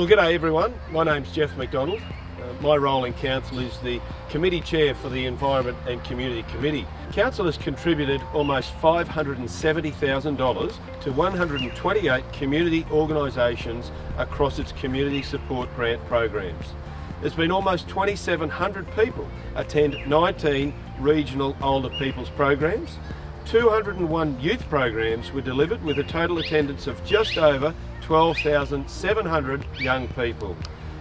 Well, good day everyone. My name's Geoff McDonald. Uh, my role in Council is the Committee Chair for the Environment and Community Committee. Council has contributed almost $570,000 to 128 community organisations across its community support grant programs. There's been almost 2,700 people attend 19 regional older people's programs. 201 youth programs were delivered with a total attendance of just over 12,700 young people.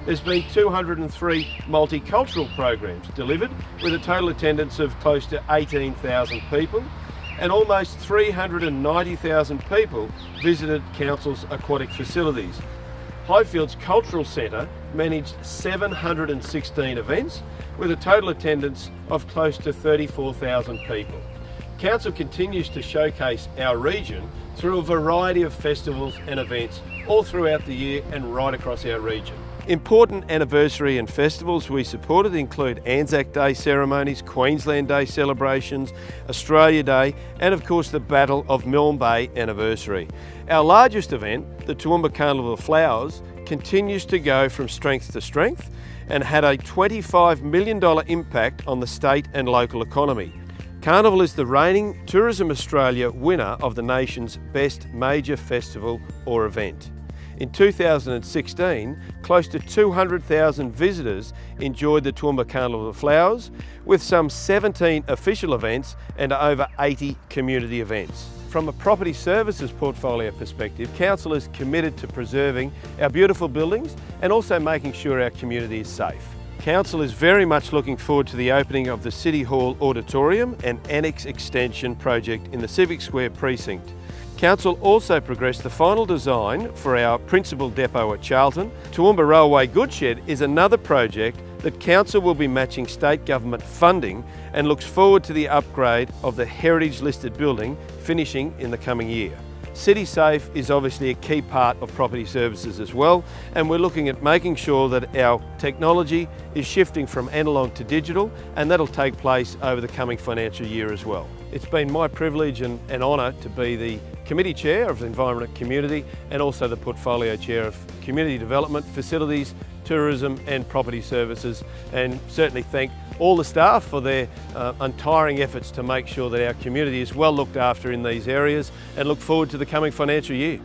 There's been 203 multicultural programs delivered with a total attendance of close to 18,000 people and almost 390,000 people visited Council's aquatic facilities. Highfields Cultural Centre managed 716 events with a total attendance of close to 34,000 people. Council continues to showcase our region through a variety of festivals and events all throughout the year and right across our region. Important anniversary and festivals we supported include Anzac Day ceremonies, Queensland Day celebrations, Australia Day, and of course the Battle of Milne Bay anniversary. Our largest event, the Toowoomba Carnival of Flowers, continues to go from strength to strength and had a $25 million impact on the state and local economy. Carnival is the reigning Tourism Australia winner of the nation's best major festival or event. In 2016, close to 200,000 visitors enjoyed the Toowoomba Carnival of Flowers, with some 17 official events and over 80 community events. From a property services portfolio perspective, Council is committed to preserving our beautiful buildings and also making sure our community is safe. Council is very much looking forward to the opening of the City Hall Auditorium and Annex Extension project in the Civic Square precinct. Council also progressed the final design for our principal depot at Charlton. Toowoomba Railway Goodshed is another project that Council will be matching state government funding and looks forward to the upgrade of the heritage listed building finishing in the coming year. CitySafe is obviously a key part of property services as well and we're looking at making sure that our technology is shifting from analogue to digital and that'll take place over the coming financial year as well. It's been my privilege and, and honour to be the Committee Chair of the Environment Community and also the Portfolio Chair of Community Development, Facilities, tourism and property services and certainly thank all the staff for their uh, untiring efforts to make sure that our community is well looked after in these areas and look forward to the coming financial year.